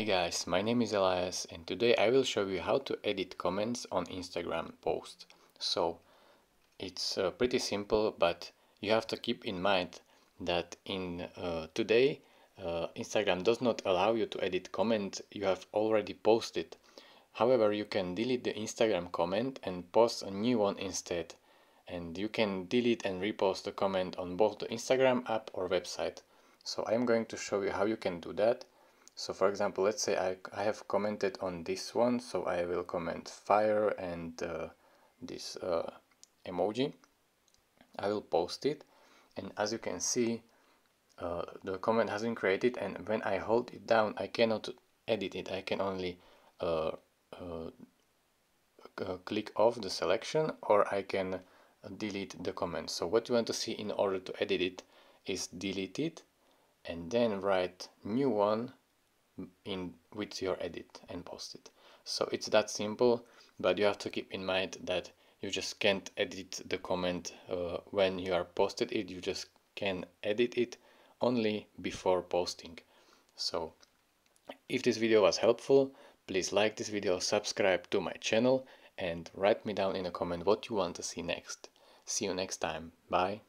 Hey guys, my name is Elias and today I will show you how to edit comments on Instagram posts. So it's uh, pretty simple but you have to keep in mind that in uh, today uh, Instagram does not allow you to edit comment you have already posted. However, you can delete the Instagram comment and post a new one instead. And you can delete and repost the comment on both the Instagram app or website. So I'm going to show you how you can do that so for example, let's say I, I have commented on this one, so I will comment fire and uh, this uh, emoji. I will post it and as you can see, uh, the comment has been created and when I hold it down, I cannot edit it. I can only uh, uh, uh, click off the selection or I can delete the comment. So what you want to see in order to edit it is delete it and then write new one in with your edit and post it. So it's that simple, but you have to keep in mind that you just can't edit the comment uh, when you are posted it, you just can edit it only before posting. So if this video was helpful, please like this video, subscribe to my channel and write me down in a comment what you want to see next. See you next time. Bye.